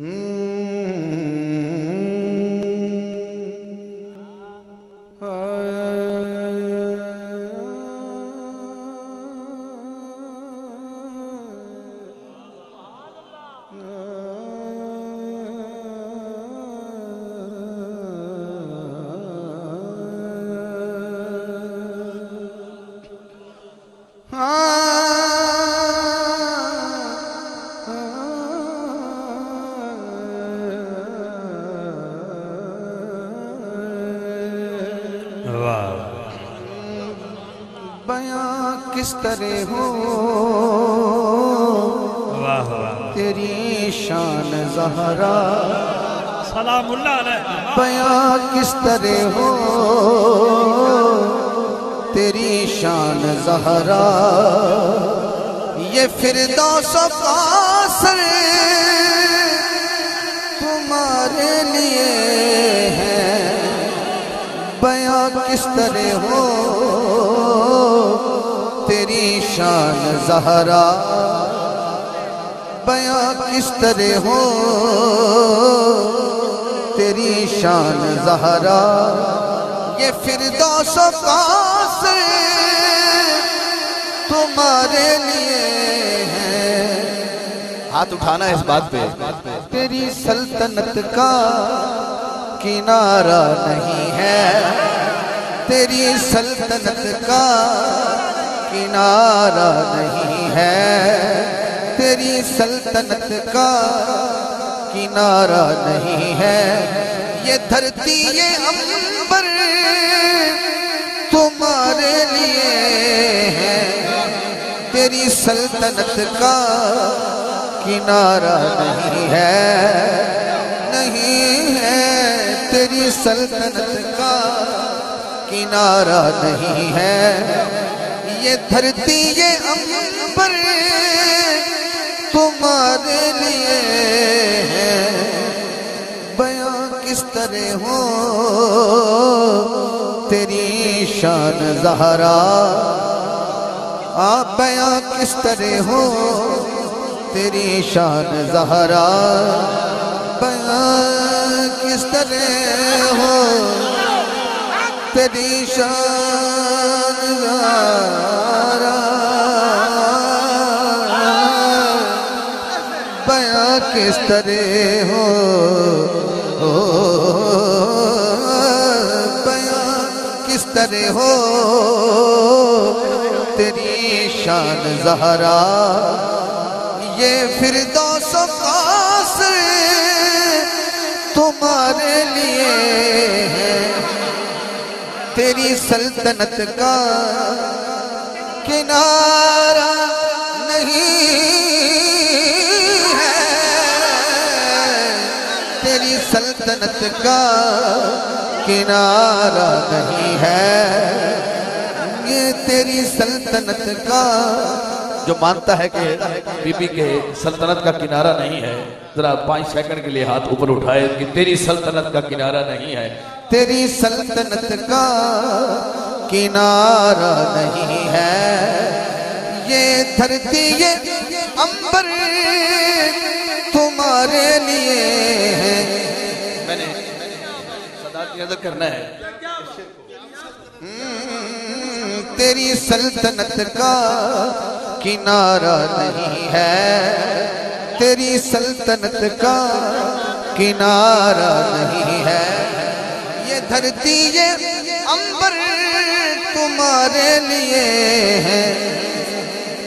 किस तरह हो। वाह वाह तेरी शान जहरा। सलामुल्लाह बयां किस तरह हो। तेरी शान जहरा। ये फिर दो कासर तुम्हारे लिए है। बयां किस तरह हो। शान जहरा। बयां किस तरह हो? तेरी शान जहरा। ये फिर से तुम्हारे लिए है। हाथ उठाना है इस बात पे। तेरी सल्तनत का किनारा नहीं है। तेरी सल्तनत का किनारा नहीं है। तेरी सल्तनत का किनारा नहीं है। ये धरती, ये अंबर तुम्हारे लिए है। तेरी सल्तनत का किनारा नहीं है। नहीं है तेरी सल्तनत का किनारा नहीं है। ये धरती, ये अंबर तुम्हारे लिए बयां किस तरह हो? तेरी शान जहरा। आप बयां किस तरह हो? तेरी शान जहरा। बयां किस तरह हो? तेरी शान किस तरह हो? ओ, बयां किस तरह हो? तेरी शान जहरा ये फिर कास तुम्हारे लिए है। तेरी सल्तनत का किनारा नहीं सल्तनत का किनारा नहीं है। ये तेरी सल्तनत का जो मानता है कि बीबी के सल्तनत का किनारा नहीं है जरा पाँच सेकंड के लिए हाथ ऊपर उठाए कि तेरी सल्तनत का किनारा नहीं है। तेरी सल्तनत का किनारा नहीं है। ये धरती ये अंबर तुम्हारे लिए है। सदा नज़र करना है। हम्म, तेरी सल्तनत का किनारा नहीं है। तेरी सल्तनत का किनारा नहीं है। ये धरती ये अंबर तुम्हारे लिए है।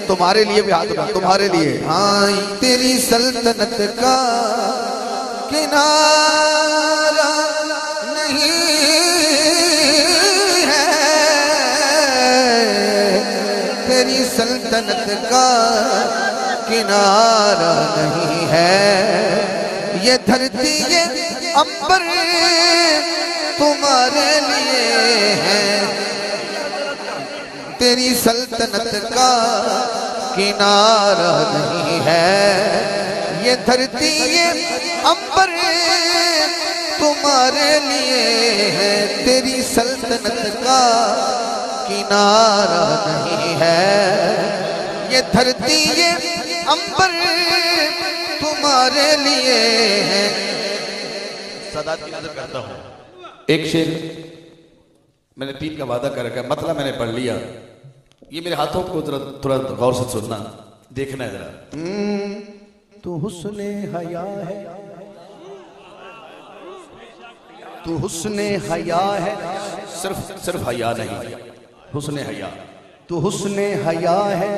तुम्हारे लिए भी हाथ उठा तुम्हारे लिए। हाँ तेरी सल्तनत का किनारा है। तेरी सल्तनत का किनारा नहीं है। ये धरती, ये अंबर तुम्हारे लिए है। तेरी सल्तनत का किनारा नहीं है। ये धरती, ये अंबर तुम्हारे लिए है तेरी सल्तनत का किनारा नहीं है। ये धरती ये अंबर तुम्हारे लिए हैं। सादात की नज़र करता हूँ। एक शेर मैंने तीन का वादा कर रखा मतलब मैंने पढ़ लिया। ये मेरे हाथों को जरा थोड़ा गौर से सुनना देखना है जरा। तू हुस्न हया है। तू हुस्न हया है। सिर्फ़ सिर्फ़ हया नहीं, हुस्न हया। तो हुस्न हया है।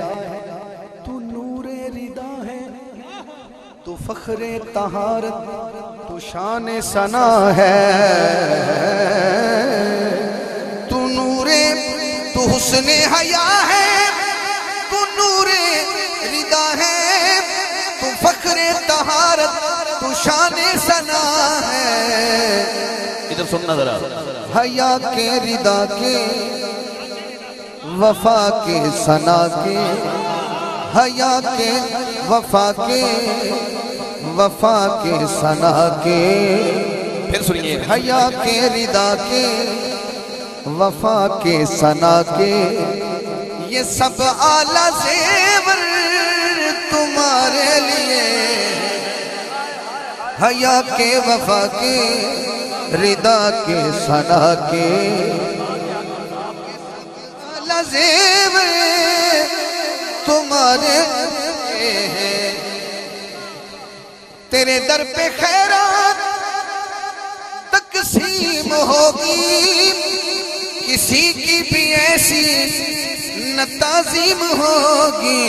तू नूरे रिदा है। तू फखरे तहारत तू शान सना है। तू नूरे, तू हुस्न हया है। तू नूरे रिदा है। तू फखरे तहारत तू शान सना है। सुनना जरा हया के रिदा के वफा के सना के हया के वफा के वफा के सना के। फिर सुनिए। हया के रिदा के वफा के सना के ये सब आला जेवर तुम्हारे लिए। हया के वफा के रिदा के सना के। जेवर तुम्हारे हैं। तेरे दर पे खैरात तकसीम होगी। किसी की भी ऐसी न ताजीम होगी।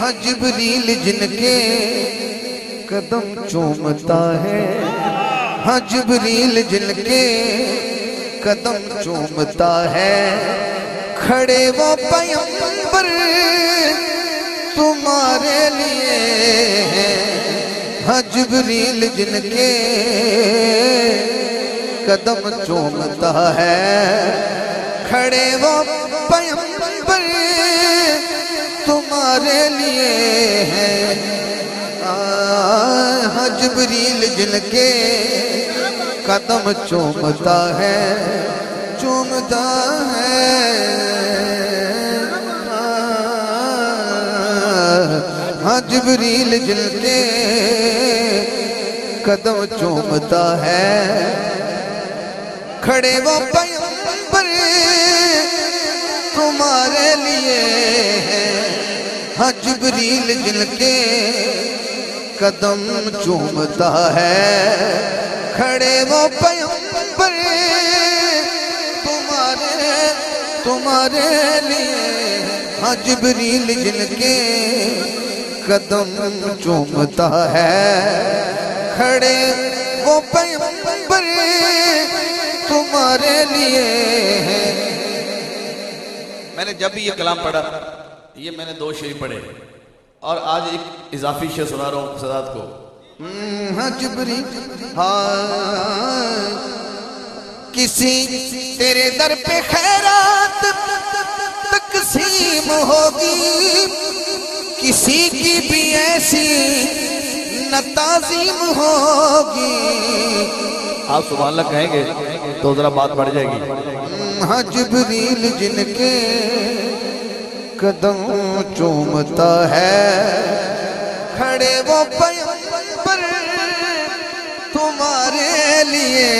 हाँ जिबरील जिनके कदम चूमता है। हाँ जिबरील जिनके कदम चूमता है, खड़े वो पयंबर तुम्हारे लिए हैं। हाँ जिबरील जिनके कदम चूमता है, खड़े वो पयंबर तुम्हारे लिए हाँ। जिबरील जिनके कदम चूमता है चूमता है हाँ जिबरील जिनके कदम चूमता है। खड़े वो पैगंबर तुम्हारे लिए हैं। हाँ जिबरील जिनके कदम चूमता है। खड़े वो पैगंबर, तुम्हारे तुम्हारे लिए हाँ जिबरील जिनके कदम चूमता है। खड़े वो पैगंबर, तुम्हारे लिए। मैंने जब भी ये कलाम पढ़ा, ये मैंने दो शेर पढ़े। और आज एक इजाफी शेर सुना रहा हूँ सदात को। हाँ जिबरी। हाँ किसी तेरे दर पे खैरात तकसीम होगी। किसी की भी ऐसी न ताजीम होगी। आप सुबह कहेंगे तो जरा बात बढ़ जाएगी। हाँ जिबरील जिनके कदम चूमता है। खड़े वो पर तुम्हारे लिए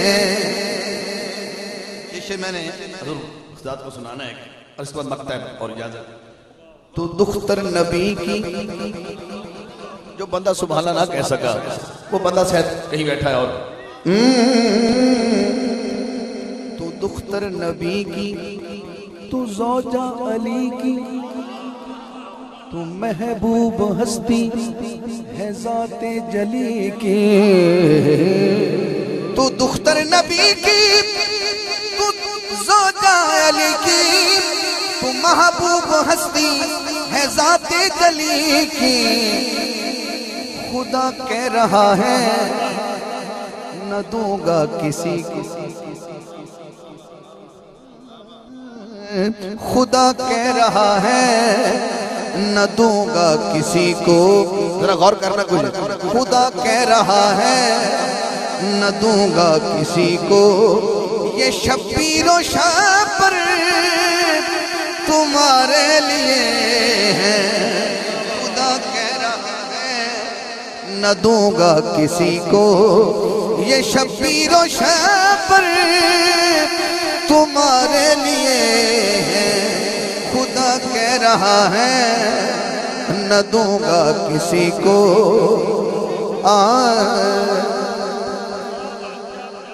हैं। मैंने हजूर को सुनाना है और इसके बाद मकता और इजाज़त। तो दुख्तर नबी की जो बंदा अल्लाह ना कह सका वो बंदा शायद कहीं बैठा है और तो दुख्तर नबी की तू जोजा अली की, तू महबूब हस्ती है जाते जली की। तू दुख्तर नबी की, तू जोजा अली की। तू महबूब हस्ती है जाते जली की। खुदा कह रहा है, न दूँगा किसी किसी खुदा कह रहा है, न दूँगा किसी को। जरा गौर करना कुछ खुदा कह रहा है, न दूँगा किसी को। ये शब्बीरो पर तुम्हारे लिए है। खुदा कह रहा है, न दूँगा किसी को। ये शबीर पर तुम्हारे लिए है। खुदा कह रहा है, न दूँगा किसी को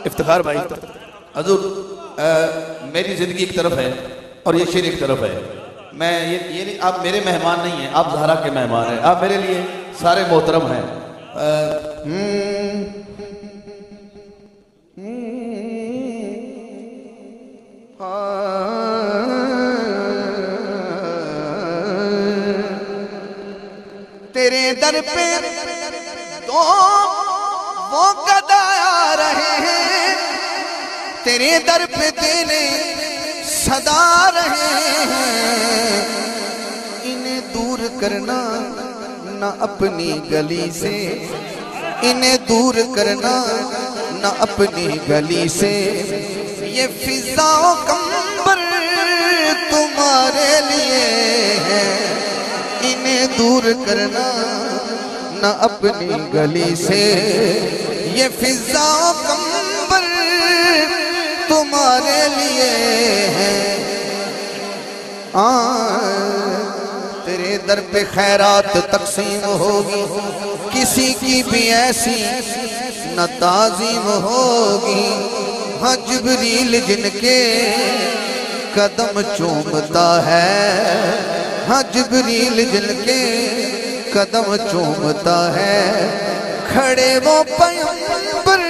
इफ्तार भाई, हजूर मेरी ज़िंदगी एक तरफ़ है और ये शेर एक तरफ़ है। मैं ये ये नहीं, आप मेरे मेहमान नहीं हैं, आप जहरा के मेहमान हैं, आप मेरे लिए सारे मोहतरम हैं। दर पे दो वो गदा रहे हैं। तेरे दर पे देने सदा रहे हैं। इन्हें दूर करना न अपनी गली से। इन्हें दूर करना न अपनी गली से। ये फिजाओं कंबर तुम्हारे लिए है। इन्हें दूर करना न अपनी गली से। ये फिजा कंबर तुम्हारे लिए है। आ, तेरे दर पे खैरात तकसीम होगी। किसी की भी ऐसी न ताजीम होगी। हाँ जबरील जिनके कदम चूमता है। हाँ जबरील जिनके कदम चूमता है। खड़े वो पैगंबर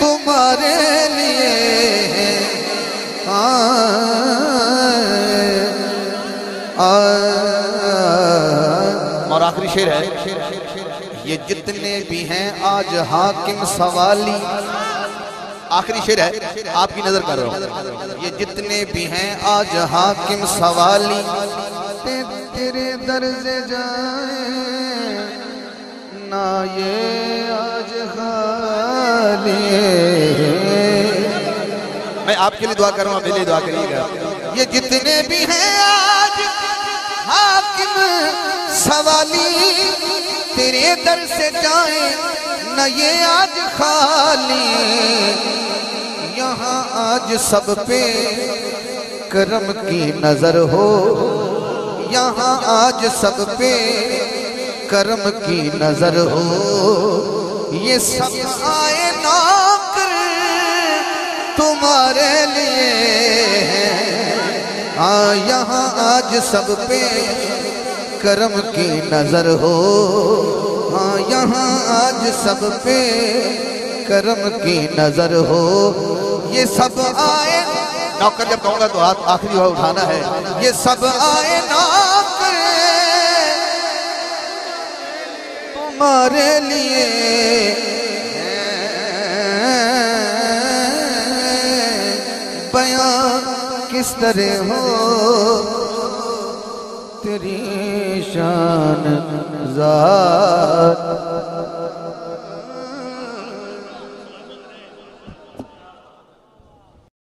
तुम्हारे लिए। आ, आ, और आखिरी शेर है ये जितने भी हैं आज हाकिम सवाली। आखिरी शेर है आपकी नज़र कर रहा हूँ। ये जितने भी हैं आज हाकिम सवाली। ते, तेरे दर से जाए ना ये आज खाली। मैं आपके लिए दुआ कर रहा हूँ मेरे लिए दुआ करिएगा। ये जितने भी हैं आज हाकिम, सवाली, तेरे दर से जाए, न ये आज खाली। यहाँ आज सब पे करम की नज़र हो। यहाँ आज सब पे करम की नज़र हो। ये सब आए नौकर तुम्हारे लिए हाँ यहाँ आज सब पे करम की नज़र हो। हाँ यहाँ आज सब पे करम की नज़र हो। ये सब आए नौकर जब कहूँगा तो हाथ आखिरी बार उठाना है। ये सब आए नौकर। तुम्हारे लिए बयां किस तरह हो। तेरी शान जात